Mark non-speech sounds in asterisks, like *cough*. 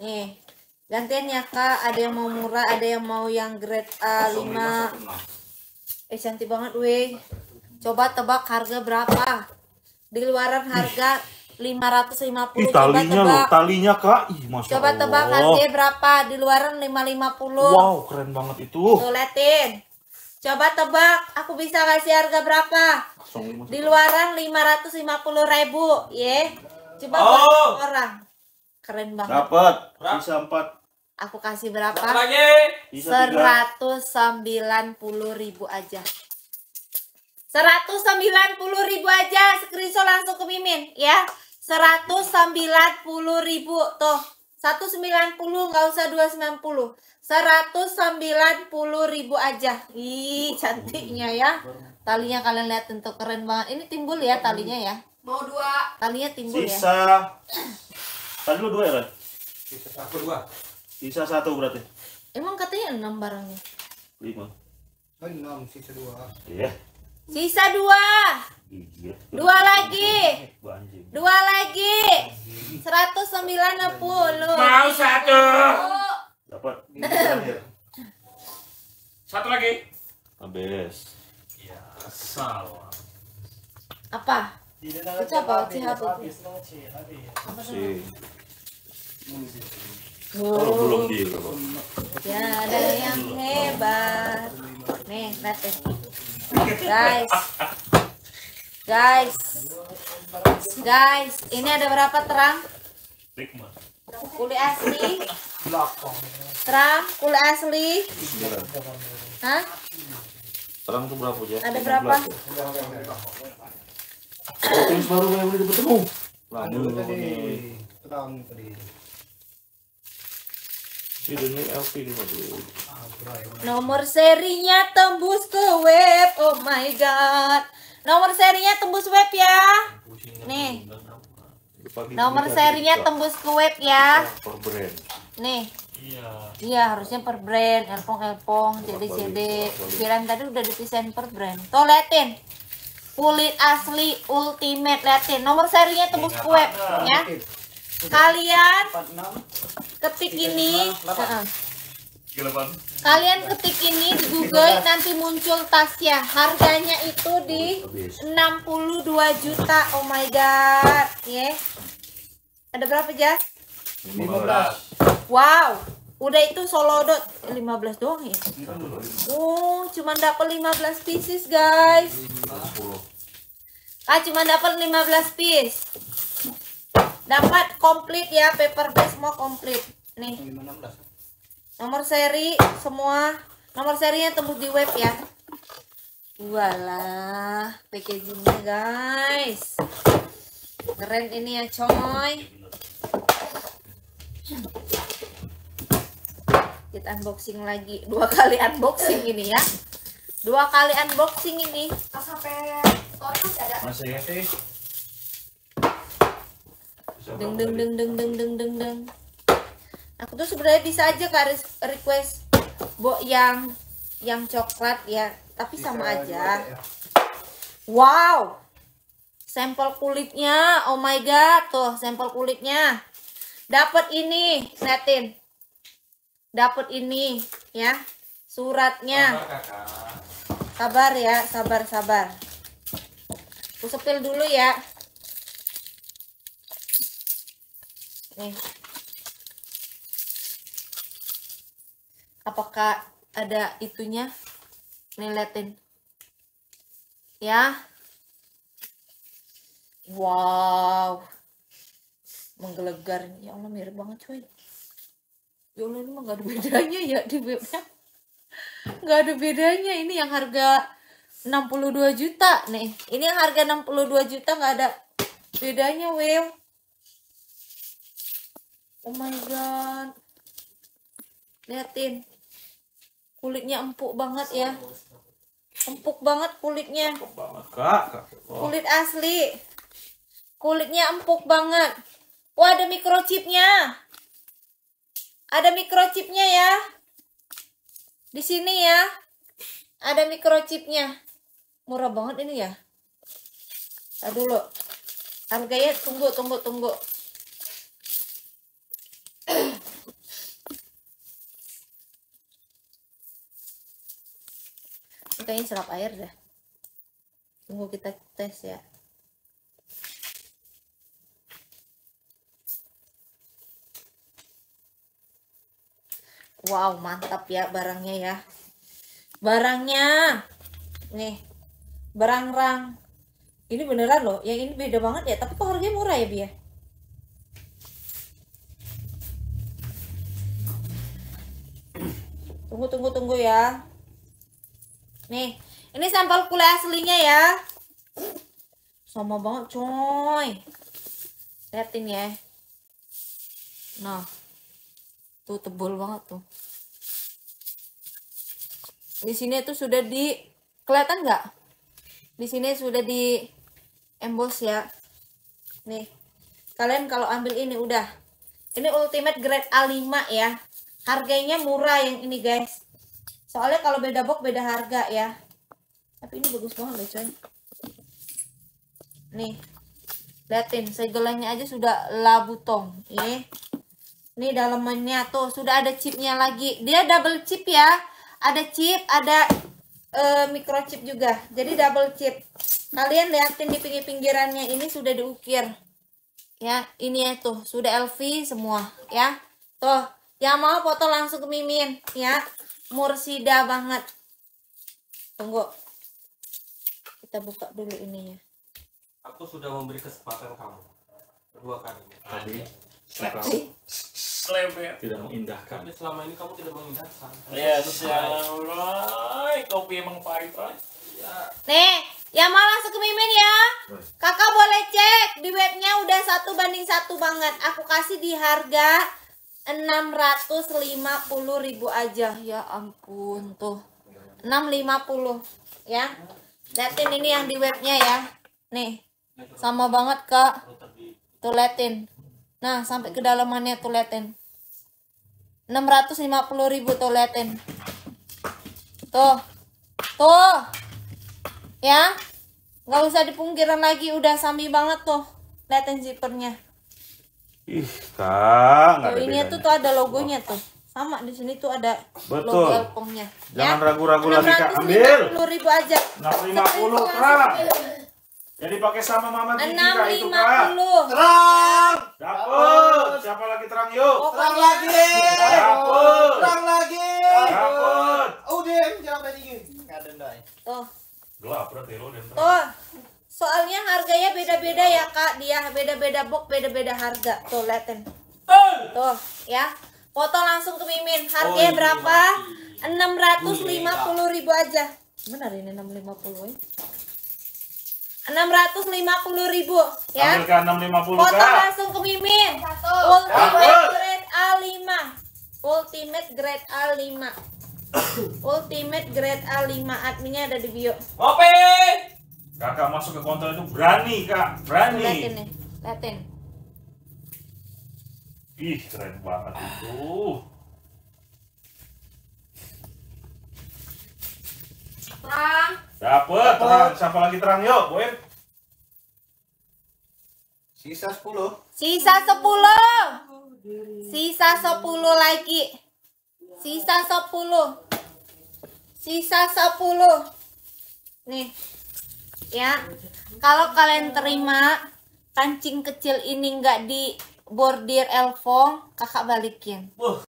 Nih. Gantian ya kak, ada yang mau murah, ada yang mau yang grade A5 Eh cantik banget weh Coba tebak harga berapa Di luaran harga 550 Ih, Coba talinya loh, tebak talinya kak. Ih, masya Coba Allah. tebak harganya berapa Di luaran 550 Wow, keren banget itu. Tuh liatin Coba tebak Aku bisa kasih harga berapa 05. Di luaran 550 ribu Ye Coba Oh. buat orang Keren banget. Dapat. Bisa 4. Aku kasih berapa. Bisa 3. 190 ribu aja. 190 ribu aja. Screenshot langsung ke Mimin ya. 190 ribu. Tuh 190 nggak usah 290 190 ribu aja. Ih cantiknya ya. Talinya kalian lihat tentu keren banget. Ini timbul ya talinya ya. Mau dua. talinya timbul ya. Sisa. Tadi lu dua ya, Ren? Aku dua. Sisa satu berarti. emang katanya 6 barangnya 5. Oh, enam sisa dua. Iya. sisa dua Iya. dua lagi. Dua lagi. 190. Mau satu. Dapat. Satu lagi. Habis. Ya, salah. Apa? Itu apa? Oh, Oh, belum di. kalau. ya ada yang hebat. Nih, lihat deh. Guys. Guys. Guys, ini ada berapa terang? Kulit asli. Terang, kulit asli. Hah? Terang tuh berapa ya? Ada berapa? Terus baru yang boleh bertemu. Lanjut tadi. Terang tadi. Ini LP nih waduh. Ah, berai. Nomor serinya tembus ke web. Oh my god. Nomor serinya tembus web ya. Nih, nomor serinya tembus ke web ya. Per brand. Nih, Iya. iya harusnya per brand, elpong elpong, CD CD. Kirain tadi udah dipisahin per brand. Tuh liatin. Kulit asli ultimate liatin. Nomor serinya tembus web ya. Kalian ketik ini. Kalian ketik ini di Google nanti muncul tasnya. Harganya itu di 62 juta. Oh my god. Ya. Ada berapa, Jas? 15. Wow. Udah itu solo dot 15 doang ya. Oh, cuma dapat 15 pieces, guys. 10. Ah, cuma dapat 15 piece. Dapat komplit ya, paper base semua komplit. Nih. Nomor seri semua nomor serinya tembus di web ya. Walah, packagingnya guys. Keren ini ya coy. Kita unboxing lagi. Dua kali unboxing ini ya. Dua kali unboxing ini. sampai story masih ada. Masih ya sih? Deng deng deng deng deng deng deng deng. Aku tuh sebenarnya bisa aja kak request bo yang yang coklat ya, tapi sama Bisa aja. dua ya. Wow. Sampel kulitnya. Oh my god, tuh sampel kulitnya. Dapat ini, liatin. Dapat ini ya. Suratnya. Sabar ya, sabar sabar. Aku sepil dulu ya. Nih. Apakah ada itunya? Nih liatin. Ya. Wow. Menggelegar ini. Ya Allah mirip banget cuy. Ya Allah ini mah gak ada bedanya ya di webnya *laughs* nggak ada bedanya. Ini yang harga 62 juta nih. Ini yang harga 62 juta nggak ada bedanya Will oh my god. Liatin. Kulitnya empuk banget ya. Empuk banget kulitnya. Banget kak. kak. Oh, kulit asli. Kulitnya empuk banget. Wah ada microchipnya ada microchipnya ya. Di sini ya. Ada microchipnya. Murah banget ini ya. Tadi dulu. Harganya tunggu, tunggu, tunggu. Kayaknya serap air dah. Tunggu kita tes ya. Wow mantap ya barangnya ya. Barangnya. Nih barang-rang ini beneran loh. Yang ini beda banget ya tapi kok harganya murah ya Bia tunggu tunggu tunggu ya. Nih ini sampel kuliah aslinya ya. Sama banget coy. Liatin ya. Nah tuh tebal banget tuh. Di sini tuh sudah di kelihatan nggak? Di sini sudah di emboss ya. Nih kalian kalau ambil ini udah. Ini ultimate grade A5 ya. Harganya murah yang ini guys. Soalnya kalau beda box beda harga ya. Tapi ini bagus banget loh coy nih liatin segelanya aja sudah labutong ini ini dalamannya tuh sudah ada chipnya lagi. Dia double chip ya. Ada chip ada eh, microchip juga. Jadi double chip. Kalian liatin di pinggir-pinggirannya ini sudah diukir. Ya ini ya tuh sudah LV semua ya. Tuh yang mau foto langsung ke Mimin ya. Mursida banget. Tunggu. Kita buka dulu ininya. Aku sudah memberi kesempatan kamu. Kedua kali. Tadi suka Leber. tidak mengindahkan. Tapi selama ini kamu tidak mengindahkan. Ya, Allah. Kopi emang pahit, Pak. nih yang mau langsung ke Mimin ya? Kakak boleh cek di webnya udah satu banding satu banget. Aku kasih di harga 650.000 ribu aja. Ya ampun tuh. 650 ya. Liatin ini yang di webnya ya. Nih sama banget kak. Tuh liatin nah sampai kedalamannya tuh liatin 650.000 ribu tuh liatin tuh tuh ya nggak usah dipungkiran lagi udah sami banget tuh liatin zippernya Ih, Kak, nggak ada ini bedanya. tuh tuh ada logonya tuh sama di sini tuh ada Betul. logo Elpongnya Jangan ragu-ragu lagi, Kak. Ambil. 650 ribu aja 650, Kak. Jadi pakai sama Mama Gigi, Kak, itu, Kak. 650 Terang! Dapur. Siapa lagi terang, yuk? Terang pokoknya lagi! Dapur. Terang lagi! Dapur. Udah, jangan tadi gini. Kadang dai. tuh Gelap berarti lo dan tuh soalnya harganya beda-beda ya kak dia beda-beda box beda-beda harga tuh liatin tuh ya foto langsung ke Mimin harganya berapa 650 ribu aja benar ini 650 ya 650 ribu ya Ambilkan 650, foto Kak. langsung ke Mimin Satu. ultimate Dapet. grade A5 ultimate grade A5 *coughs* ultimate grade A5 adminnya ada di bio Kopi. Kakak masuk ke kontrol itu berani, Kak. liatin Berani. nih liatin Ih, keren banget itu. Terang. Dapet, terang. Siapa lagi terang, yuk, Boy. Sisa 10. Sisa 10. Sisa 10 lagi. Sisa 10. Sisa 10. Nih. Ya. Kalau kalian terima kancing kecil ini nggak di bordir elfong, kakak balikin. Wah,